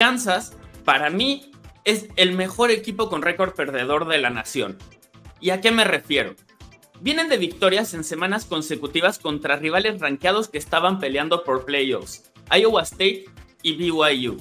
Kansas, para mí, es el mejor equipo con récord perdedor de la nación. ¿Y a qué me refiero? Vienen de victorias en semanas consecutivas contra rivales rankeados que estaban peleando por playoffs, Iowa State y BYU.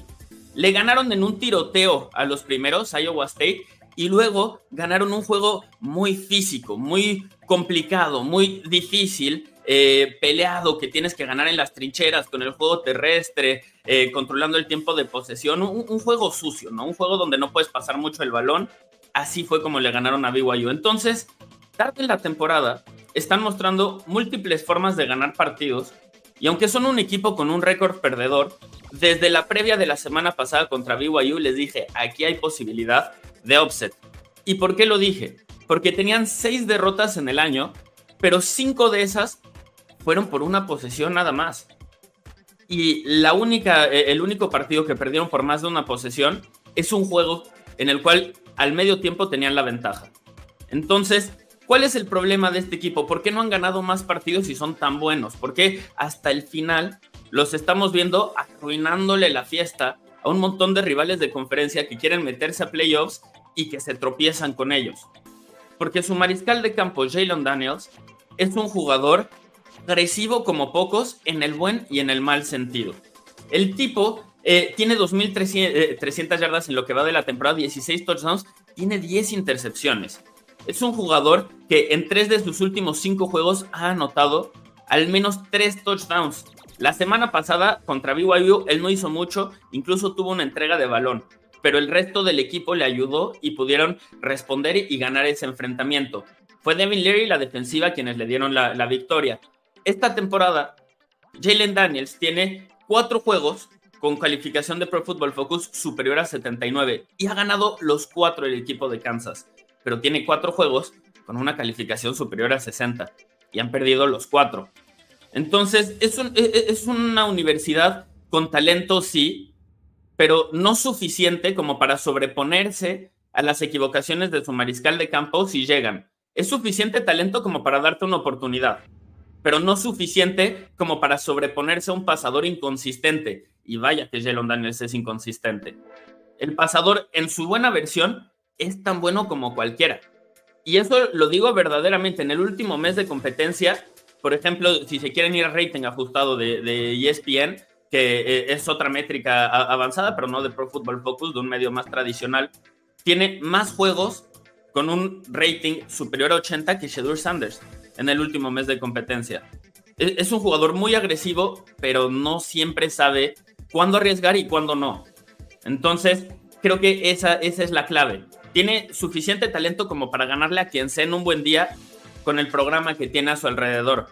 Le ganaron en un tiroteo a los primeros, Iowa State, y luego ganaron un juego muy físico, muy complicado, muy difícil, eh, peleado, que tienes que ganar en las trincheras, con el juego terrestre, eh, controlando el tiempo de posesión, un, un, juego sucio, ¿no? Un juego donde no puedes pasar mucho el balón. Así fue como le ganaron a BYU. Entonces, tarde en la temporada, están mostrando múltiples formas de ganar partidos. Y aunque son un equipo con un récord perdedor, desde la previa de la semana pasada contra BYU les dije, aquí hay posibilidad de offset. ¿Y por qué lo dije? Porque tenían seis derrotas en el año, pero cinco de esas fueron por una posesión nada más. Y la única, eh, el único partido que perdieron por más de una posesión es un juego en el cual al medio tiempo tenían la ventaja. Entonces, ¿cuál es el problema de este equipo? ¿Por qué no han ganado más partidos si son tan buenos? ¿Por qué hasta el final los estamos viendo arruinándole la fiesta a un montón de rivales de conferencia que quieren meterse a playoffs y que se tropiezan con ellos. Porque su mariscal de campo, Jalen Daniels, es un jugador agresivo como pocos en el buen y en el mal sentido. El tipo eh, tiene 2.300 eh, yardas en lo que va de la temporada, 16 touchdowns, tiene 10 intercepciones. Es un jugador que en tres de sus últimos cinco juegos ha anotado al menos tres touchdowns. La semana pasada contra BYU él no hizo mucho, incluso tuvo una entrega de balón, pero el resto del equipo le ayudó y pudieron responder y ganar ese enfrentamiento. Fue Devin Leary la defensiva quienes le dieron la victoria. Esta temporada, Jalen Daniels tiene cuatro juegos con calificación de Pro Football Focus superior a 79 y ha ganado los cuatro el equipo de Kansas, pero tiene cuatro juegos con una calificación superior a 60 y han perdido los cuatro. Entonces, es, e, e, es una universidad con talento, sí, pero no suficiente como para sobreponerse a las equivocaciones de su mariscal de campo si llegan. Es suficiente talento como para darte una oportunidad, pero no suficiente como para sobreponerse a un pasador inconsistente. Y vaya que Jalen Daniels es inconsistente. El pasador en su buena versión es tan bueno como cualquiera. Y eso lo digo verdaderamente. En el último mes de competencia, por ejemplo, si se quieren ir a rating ajustado de, ESPN, que eh, es otra métrica avanzada, pero no de Pro Football Focus, de un medio más tradicional, tiene más juegos con un rating superior a 80 que Shadur Sanders en el último mes de competencia. E, es un jugador muy agresivo, pero no siempre sabe cuándo arriesgar y cuándo no. Entonces, creo que esa, esa es la clave. Tiene suficiente talento como para ganarle a quien sea en un buen día con el programa que tiene a su alrededor.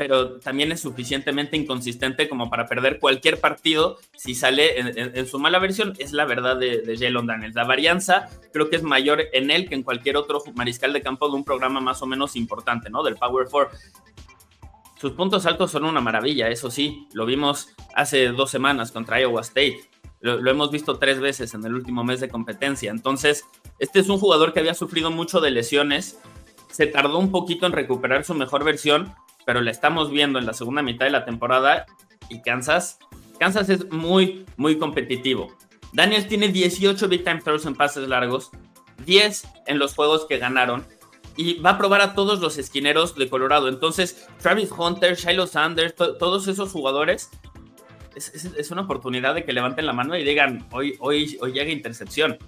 Pero también es suficientemente inconsistente como para perder cualquier partido si sale en, su mala versión. Es la verdad de, de Jalen Daniels. La varianza creo que es mayor en él que en cualquier otro mariscal de campo de un programa más o menos importante, ¿no? Del Power Four. Sus puntos altos son una maravilla, eso sí. Lo vimos hace dos semanas contra Iowa State. Lo, lo, hemos visto tres veces en el último mes de competencia. Entonces, este es un jugador que había sufrido mucho de lesiones se tardó un poquito en recuperar su mejor versión, pero la estamos viendo en la segunda mitad de la temporada y Kansas, Kansas es muy, muy competitivo. Daniels tiene 18 big time throws en pases largos, 10 en los juegos que ganaron y va a probar a todos los esquineros de Colorado. Entonces, Travis Hunter, Shiloh Sanders, todos esos jugadores es, es, una oportunidad de que levanten la mano y digan, hoy, hoy, hoy llega intercepción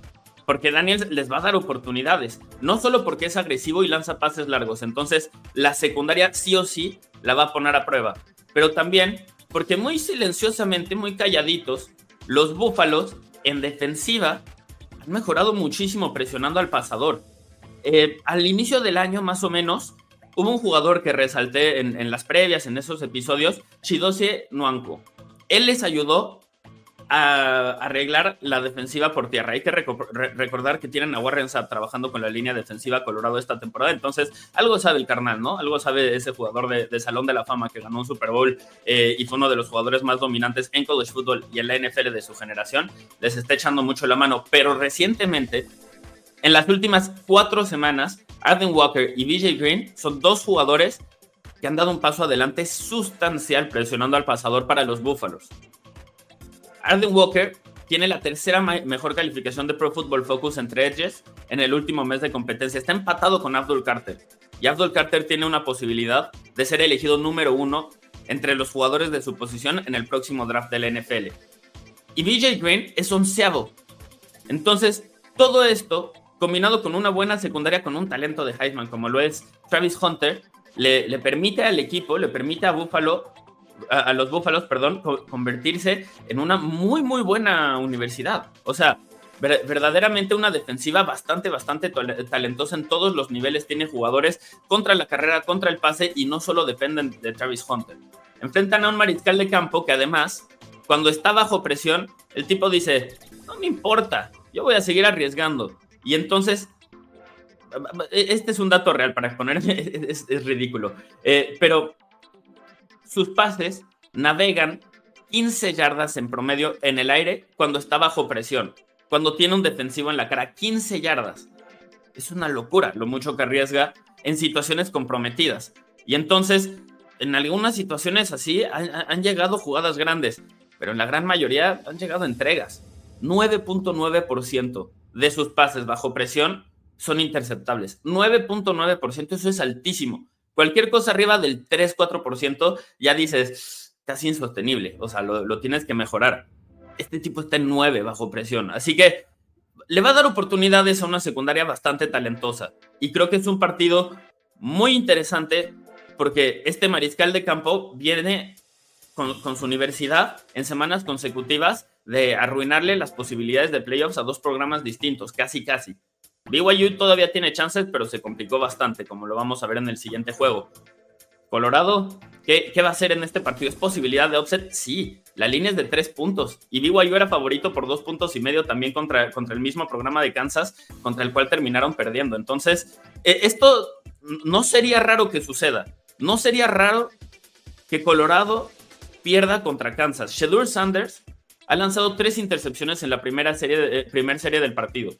porque Daniels les va a dar oportunidades, no solo porque es agresivo y lanza pases largos, entonces la secundaria sí o sí la va a poner a prueba, pero también porque muy silenciosamente, muy calladitos, los Búfalos en defensiva han mejorado muchísimo presionando al pasador. Eh, al inicio del año, más o menos, hubo un jugador que resalté en, en las previas, en esos episodios, Chidose Nuanco. Él les ayudó arreglar la defensiva por tierra. Hay que recordar que tienen a Warren Sapp trabajando con la línea defensiva Colorado esta temporada, entonces algo sabe el carnal, ¿no? Algo sabe ese jugador de, Salón de la Fama que ganó un Super Bowl eh, y fue uno de los jugadores más dominantes en college football y en la NFL de su generación. Les está echando mucho la mano, pero recientemente, en las últimas cuatro semanas, Arden Walker y BJ Green son dos jugadores que han dado un paso adelante sustancial presionando al pasador para los Búfalos. Arden Walker tiene la tercera mejor calificación de Pro Football Focus entre edges en el último mes de competencia. Está empatado con Abdul Carter. Y Abdul Carter tiene una posibilidad de ser elegido número uno entre los jugadores de su posición en el próximo draft del NFL. Y BJ Green es onceavo. Entonces, todo esto, combinado con una buena secundaria con un talento de Heisman como lo es Travis Hunter, le, le permite al equipo, le permite a Buffalo a, los Búfalos, perdón, convertirse en una muy, muy buena universidad. O sea, verdaderamente una defensiva bastante, bastante talentosa en todos los niveles. Tiene jugadores contra la carrera, contra el pase y no solo dependen de Travis Hunter. Enfrentan a un mariscal de campo que además, cuando está bajo presión, el tipo dice, no me importa, yo voy a seguir arriesgando. Y entonces este es un dato real para exponerme, es, ridículo. Eh, pero sus pases navegan 15 yardas en promedio en el aire cuando está bajo presión, cuando tiene un defensivo en la cara, 15 yardas. Es una locura lo mucho que arriesga en situaciones comprometidas. Y entonces, en algunas situaciones así han, llegado jugadas grandes, pero en la gran mayoría han llegado entregas. 9.9% de sus pases bajo presión son interceptables. 9.9%, eso es altísimo. Cualquier cosa arriba del 3-4% ya dices, casi insostenible, o sea, lo, tienes que mejorar. Este tipo está en 9 bajo presión, así que le va a dar oportunidades a una secundaria bastante talentosa. Y creo que es un partido muy interesante porque este mariscal de campo viene con, con, su universidad en semanas consecutivas de arruinarle las posibilidades de playoffs a dos programas distintos, casi casi. BYU todavía tiene chances, pero se complicó bastante, como lo vamos a ver en el siguiente juego. Colorado, ¿qué, va a hacer en este partido? ¿Es posibilidad de offset? Sí, la línea es de tres puntos. Y BYU era favorito por dos puntos y medio también contra, contra el mismo programa de Kansas, contra el cual terminaron perdiendo. Entonces, eh, esto no sería raro que suceda. No sería raro que Colorado pierda contra Kansas. Shadur Sanders ha lanzado tres intercepciones en la primera serie, eh, primera serie del partido.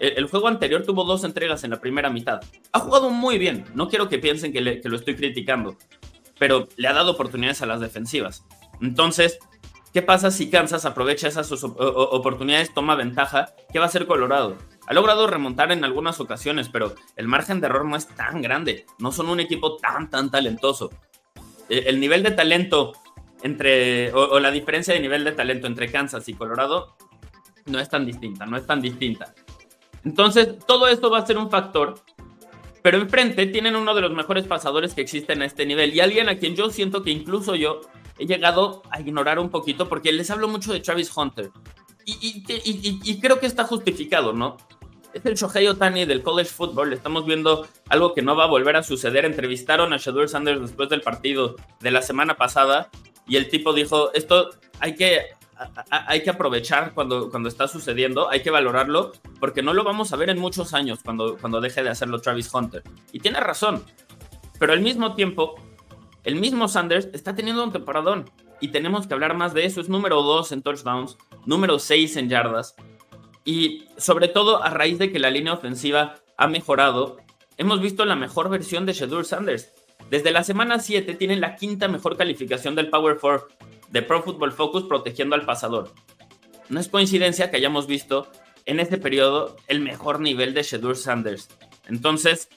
El, juego anterior tuvo dos entregas en la primera mitad. Ha jugado muy bien. No quiero que piensen que, lo estoy criticando, pero le ha dado oportunidades a las defensivas. Entonces, ¿qué pasa si Kansas aprovecha esas oportunidades, toma ventaja? ¿Qué va a hacer Colorado? Ha logrado remontar en algunas ocasiones, pero el margen de error no es tan grande. No son un equipo tan, tan talentoso. E, el nivel de talento entre, o, la diferencia de nivel de talento entre Kansas y Colorado no es tan distinta, no es tan distinta. Entonces, todo esto va a ser un factor, pero enfrente tienen uno de los mejores pasadores que existen a este nivel y alguien a quien yo siento que incluso yo he llegado a ignorar un poquito porque les hablo mucho de Travis Hunter y, creo que está justificado, ¿no? Es el Shohei Otani del college football. Estamos viendo algo que no va a volver a suceder. Entrevistaron a Shadur Sanders después del partido de la semana pasada y el tipo dijo, esto hay que hay que aprovechar cuando, cuando está sucediendo, hay que valorarlo, porque no lo vamos a ver en muchos años cuando, cuando deje de hacerlo Travis Hunter. Y tiene razón, pero al mismo tiempo, el mismo Sanders está teniendo un temporadón y tenemos que hablar más de eso. Es número 2 en touchdowns, número 6 en yardas y sobre todo a raíz de que la línea ofensiva ha mejorado, hemos visto la mejor versión de Shadur Sanders. Desde la semana 7 tienen la quinta mejor calificación del Power 4 de Pro Football Focus protegiendo al pasador. No es coincidencia que hayamos visto en este periodo el mejor nivel de Shadur Sanders. Entonces,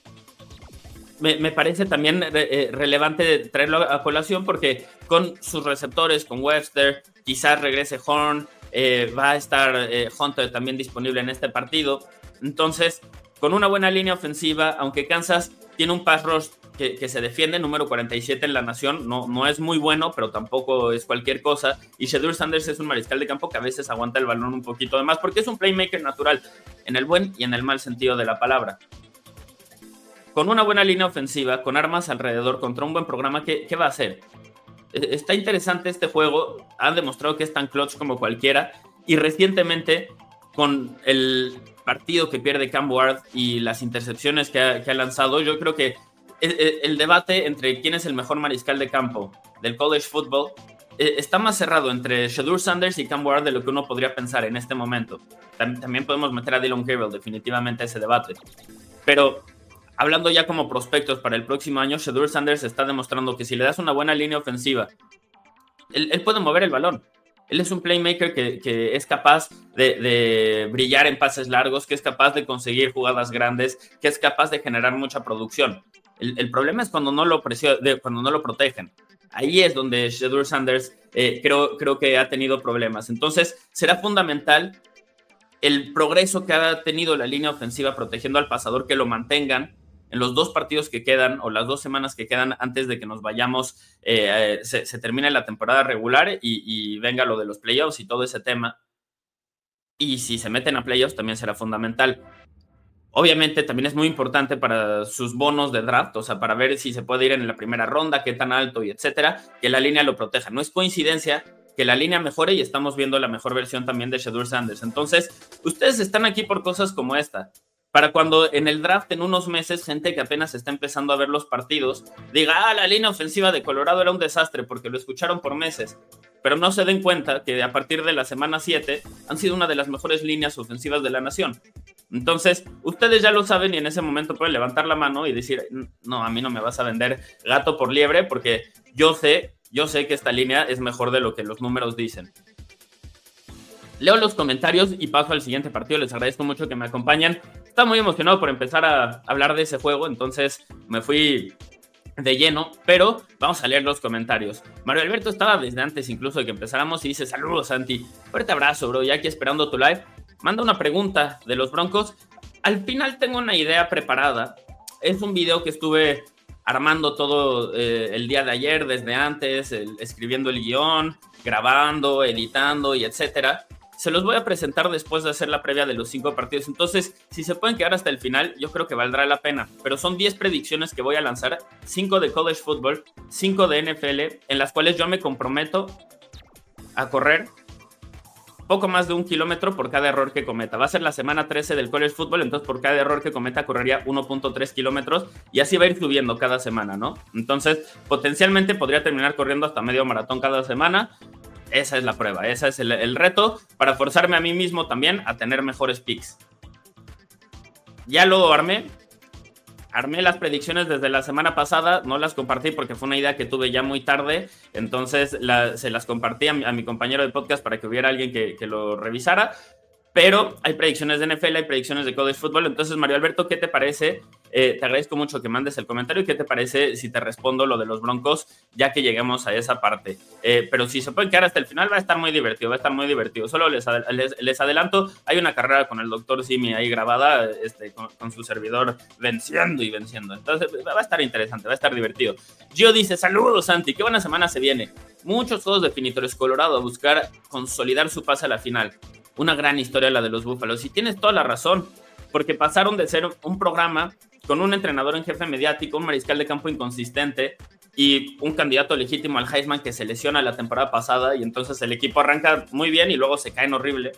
me, parece también eh, relevante traerlo a colación porque con sus receptores, con Webster, quizás regrese Horn, eh, va a estar eh, Hunter también disponible en este partido. Entonces, con una buena línea ofensiva, aunque Kansas tiene un pass rush que, se defiende, número 47 en la nación, no, no es muy bueno, pero tampoco es cualquier cosa. Y Shadur Sanders es un mariscal de campo que a veces aguanta el balón un poquito de más, porque es un playmaker natural, en el buen y en el mal sentido de la palabra. Con una buena línea ofensiva, con armas alrededor, contra un buen programa, ¿qué, qué va a hacer? E, está interesante este juego, ha demostrado que es tan clutch como cualquiera, y recientemente, con el partido que pierde Cam Ward y las intercepciones que ha, que ha lanzado, yo creo que el, debate entre quién es el mejor mariscal de campo del college football eh, está más cerrado entre Shadur Sanders y Cam Ward de lo que uno podría pensar en este momento. También, podemos meter a Dylan Gabriel definitivamente a ese debate. Pero hablando ya como prospectos para el próximo año, Shadur Sanders está demostrando que si le das una buena línea ofensiva, él, puede mover el balón. Él es un playmaker que, es capaz de, brillar en pases largos, que es capaz de conseguir jugadas grandes, que es capaz de generar mucha producción. El, problema es cuando no lo, cuando no lo protegen. Ahí es donde Shadur Sanders eh, creo, creo que ha tenido problemas. Entonces, será fundamental el progreso que ha tenido la línea ofensiva protegiendo al pasador, que lo mantengan en los dos partidos que quedan o las dos semanas que quedan antes de que nos vayamos, eh, se, termine la temporada regular y, venga lo de los playoffs y todo ese tema. Y si se meten a playoffs también será fundamental. Obviamente también es muy importante para sus bonos de draft, o sea, para ver si se puede ir en la primera ronda, qué tan alto y etcétera, que la línea lo proteja. No es coincidencia que la línea mejore y estamos viendo la mejor versión también de Shadur Sanders. Entonces, ustedes están aquí por cosas como esta para cuando en el draft en unos meses gente que apenas está empezando a ver los partidos diga, ah, la línea ofensiva de Colorado era un desastre porque lo escucharon por meses, pero no se den cuenta que a partir de la semana 7 han sido una de las mejores líneas ofensivas de la nación. Entonces, ustedes ya lo saben y en ese momento pueden levantar la mano y decir, no, a mí no me vas a vender gato por liebre porque yo sé, yo sé que esta línea es mejor de lo que los números dicen. Leo los comentarios y paso al siguiente partido. Les agradezco mucho que me acompañan. Estaba muy emocionado por empezar a hablar de ese juego, entonces me fui de lleno, pero vamos a leer los comentarios. Mario Alberto estaba desde antes incluso de que empezáramos y dice, saludos Santi, fuerte abrazo, bro, ya aquí esperando tu live. Manda una pregunta de los Broncos. Al final tengo una idea preparada. Es un video que estuve armando todo eh, el día de ayer, desde antes, escribiendo el guion, grabando, editando y etcétera se los voy a presentar después de hacer la previa de los cinco partidos. Entonces, si se pueden quedar hasta el final, yo creo que valdrá la pena. Pero son 10 predicciones que voy a lanzar, 5 de college football, 5 de NFL, en las cuales yo me comprometo a correr poco más de un kilómetro por cada error que cometa. Va a ser la semana 13 del college football, entonces por cada error que cometa correría 1.3 kilómetros y así va a ir subiendo cada semana, ¿no? Entonces, potencialmente podría terminar corriendo hasta medio maratón cada semana esa es la prueba, ese es el, reto para forzarme a mí mismo también a tener mejores picks. Ya lo armé, armé las predicciones desde la semana pasada, no las compartí porque fue una idea que tuve ya muy tarde, entonces se las compartí a mi, compañero de podcast para que hubiera alguien que, que, lo revisara, pero hay predicciones de NFL, hay predicciones de college football. Entonces, Mario Alberto, ¿qué te parece? Eh, te agradezco mucho que mandes el comentario y qué te parece si te respondo lo de los Broncos, ya que lleguemos a esa parte. Eh, pero si se pueden quedar hasta el final, va a estar muy divertido, va a estar muy divertido. Solo les, les, adelanto, hay una carrera con el doctor Simi ahí grabada, este, con, su servidor venciendo y venciendo. Entonces, va a estar interesante, va a estar divertido. Gio dice, saludos Santi, qué buena semana se viene. Muchos juegos definitorios Colorado a buscar consolidar su pase a la final una gran historia la de los Búfalos. Y tienes toda la razón, porque pasaron de ser un programa con un entrenador en jefe mediático, un mariscal de campo inconsistente y un candidato legítimo al Heisman que se lesiona la temporada pasada y entonces el equipo arranca muy bien y luego se caen horrible.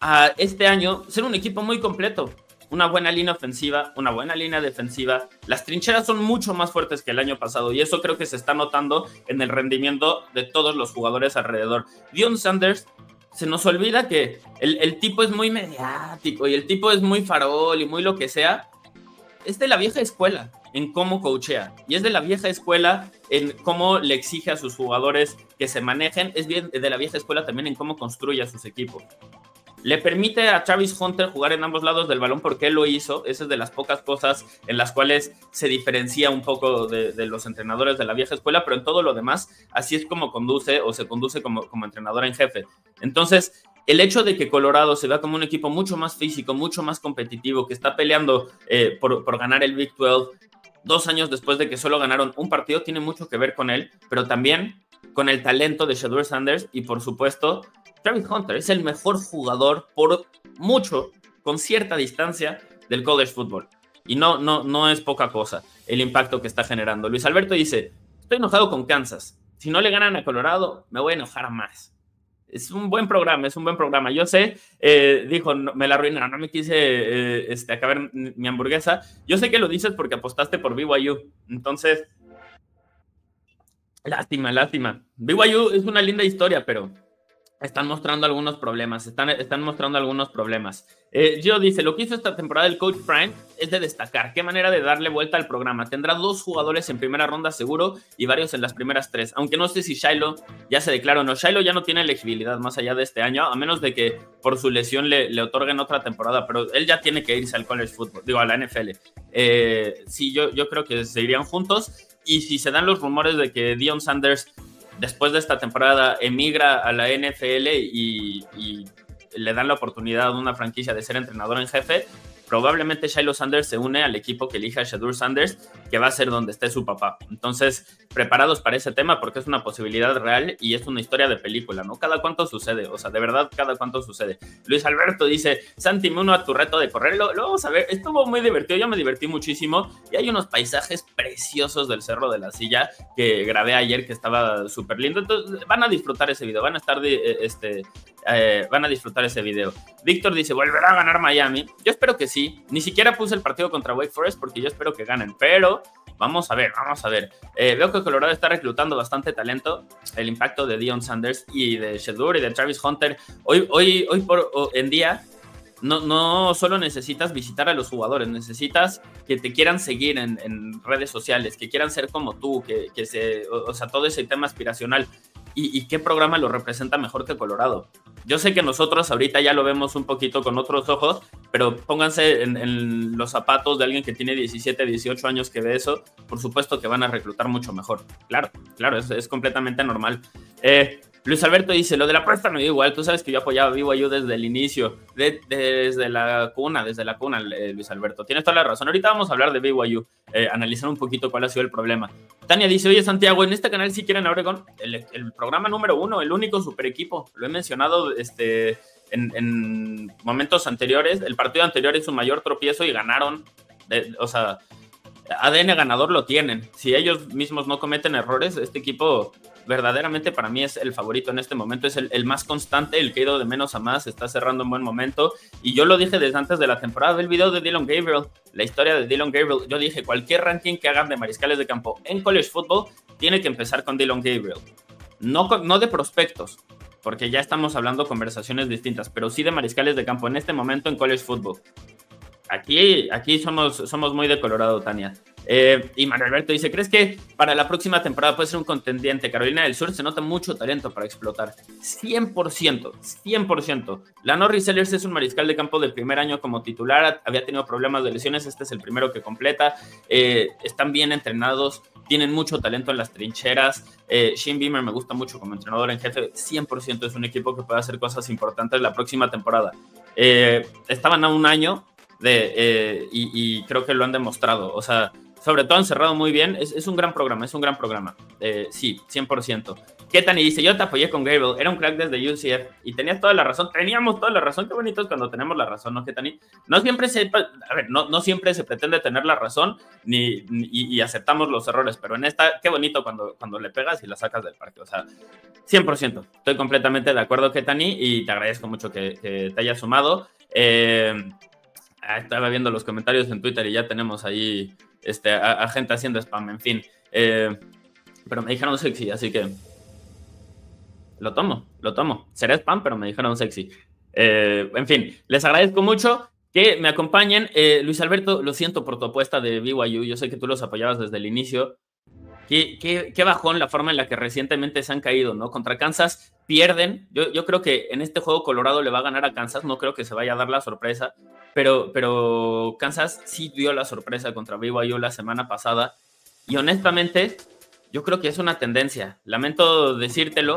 A este año ser un equipo muy completo, una buena línea ofensiva, una buena línea defensiva. Las trincheras son mucho más fuertes que el año pasado y eso creo que se está notando en el rendimiento de todos los jugadores alrededor. Dion Sanders se nos olvida que el, tipo es muy mediático y el tipo es muy farol y muy lo que sea. Es de la vieja escuela en cómo coachea y es de la vieja escuela en cómo le exige a sus jugadores que se manejen. Es bien de la vieja escuela también en cómo construye a sus equipos. Le permite a Travis Hunter jugar en ambos lados del balón porque él lo hizo. Esa es de las pocas cosas en las cuales se diferencia un poco de, los entrenadores de la vieja escuela, pero en todo lo demás, así es como conduce o se conduce como, como entrenador en jefe. Entonces, el hecho de que Colorado se vea como un equipo mucho más físico, mucho más competitivo, que está peleando eh, por, por ganar el Big 12 dos años después de que solo ganaron un partido, tiene mucho que ver con él, pero también con el talento de Shadur Sanders y por supuesto Travis Hunter es el mejor jugador por mucho, con cierta distancia, del college football. Y no, no, no es poca cosa el impacto que está generando. Luis Alberto dice, estoy enojado con Kansas. Si no le ganan a Colorado, me voy a enojar más. Es un buen programa, es un buen programa. Yo sé, eh, dijo, me la arruinaron, no me quise eh, este, acabar mi hamburguesa. Yo sé que lo dices porque apostaste por BYU. Entonces, lástima, lástima. BYU es una linda historia, pero están mostrando algunos problemas, están, están mostrando algunos problemas. Eh, Gio dice, lo que hizo esta temporada el coach Prime es de destacar. Qué manera de darle vuelta al programa. Tendrá dos jugadores en primera ronda seguro y varios en las primeras tres. Aunque no sé si Shiloh ya se declaró no. Shiloh ya no tiene elegibilidad más allá de este año, a menos de que por su lesión le, le otorguen otra temporada. Pero él ya tiene que irse al college football, digo, a la NFL. Eh, sí, yo, yo creo que se irían juntos. Y si se dan los rumores de que Dion Sanders después de esta temporada emigra a la NFL y, le dan la oportunidad a una franquicia de ser entrenador en jefe, probablemente Shiloh Sanders se une al equipo que elija Shadur Sanders, que va a ser donde esté su papá. Entonces, preparados para ese tema porque es una posibilidad real y es una historia de película, ¿no? Cada cuánto sucede, o sea, de verdad, cada cuánto sucede. Luis Alberto dice, Santi, me uno a tu reto de correr, lo, vamos a ver, estuvo muy divertido, yo me divertí muchísimo y hay unos paisajes preciosos del Cerro de la Silla que grabé ayer que estaba súper lindo, entonces van a disfrutar ese video, van a estar, de, este, eh, van a disfrutar ese video. Víctor dice, ¿volverá a ganar Miami? Yo espero que sí. Ni siquiera puse el partido contra Wake Forest porque yo espero que ganen, pero vamos a ver, vamos a ver. Eh, veo que Colorado está reclutando bastante talento. El impacto de Dion Sanders y de Shadur y de Travis Hunter. Hoy, hoy, hoy por en día no, no solo necesitas visitar a los jugadores, necesitas que te quieran seguir en, redes sociales, que quieran ser como tú, que, que se, o, sea, todo ese tema aspiracional. ¿Y, qué programa lo representa mejor que Colorado? Yo sé que nosotros ahorita ya lo vemos un poquito con otros ojos, pero pónganse en, los zapatos de alguien que tiene 17, 18 años que ve eso, por supuesto que van a reclutar mucho mejor. Claro, claro, es, completamente normal. Eh, Luis Alberto dice, lo de la apuesta igual, tú sabes que yo apoyaba a BYU desde el inicio, desde la cuna, desde la cuna, eh, Luis Alberto. Tienes toda la razón. Ahorita vamos a hablar de BYU, eh, analizar un poquito cuál ha sido el problema. Tania dice, oye Santiago, en este canal si quieren Oregon, el, programa número uno, el único super equipo, lo he mencionado este, en, momentos anteriores, el partido anterior es su mayor tropiezo y ganaron, o sea, ADN ganador lo tienen. Si ellos mismos no cometen errores, este equipo verdaderamente para mí es el favorito en este momento, es el, más constante, el que ha ido de menos a más, está cerrando un buen momento. Y yo lo dije desde antes de la temporada, del video de Dylan Gabriel, la historia de Dylan Gabriel. Yo dije, cualquier ranking que hagan de mariscales de campo en college football tiene que empezar con Dylan Gabriel. No, no de prospectos, porque ya estamos hablando conversaciones distintas, pero sí de mariscales de campo en este momento en college football. Aquí, aquí somos, somos muy de Colorado, Tania. Eh, y Manuel Alberto dice, ¿crees que para la próxima temporada puede ser un contendiente? Carolina del Sur se nota mucho talento para explotar. 100%, 100%. La Norris Sellers es un mariscal de campo del primer año como titular, había tenido problemas de lesiones, este es el primero que completa. Eh, están bien entrenados, tienen mucho talento en las trincheras. Eh, Shane Beamer me gusta mucho como entrenador en jefe, 100% es un equipo que puede hacer cosas importantes la próxima temporada. estaban a un año de, y, y creo que lo han demostrado. O sea, sobre todo han cerrado muy bien. Es, un gran programa, es un gran programa. Eh, sí, 100%. Ketani dice, yo te apoyé con Gabriel, era un crack desde UCF y tenías toda la razón, teníamos toda la razón, qué bonito es cuando tenemos la razón, ¿no, Ketani? No siempre se, a ver, no, no siempre se pretende tener la razón ni, y, aceptamos los errores, pero en esta, qué bonito cuando, cuando le pegas y la sacas del parque, o sea, 100%, estoy completamente de acuerdo, Ketani, y te agradezco mucho que, te hayas sumado. Eh, estaba viendo los comentarios en Twitter y ya tenemos ahí este, a, gente haciendo spam, en fin. Eh, pero me dijeron sexy, así que lo tomo, lo tomo. Será spam, pero me dijeron sexy. Eh, en fin, les agradezco mucho que me acompañen. Eh, Luis Alberto, lo siento por tu apuesta de BYU. Yo sé que tú los apoyabas desde el inicio. Qué, qué, qué, bajón la forma en la que recientemente se han caído, ¿no? Contra Kansas pierden. Yo, yo, creo que en este juego Colorado le va a ganar a Kansas. No creo que se vaya a dar la sorpresa. Pero, pero Kansas sí dio la sorpresa contra BYU la semana pasada. Y honestamente, yo creo que es una tendencia. Lamento decírtelo,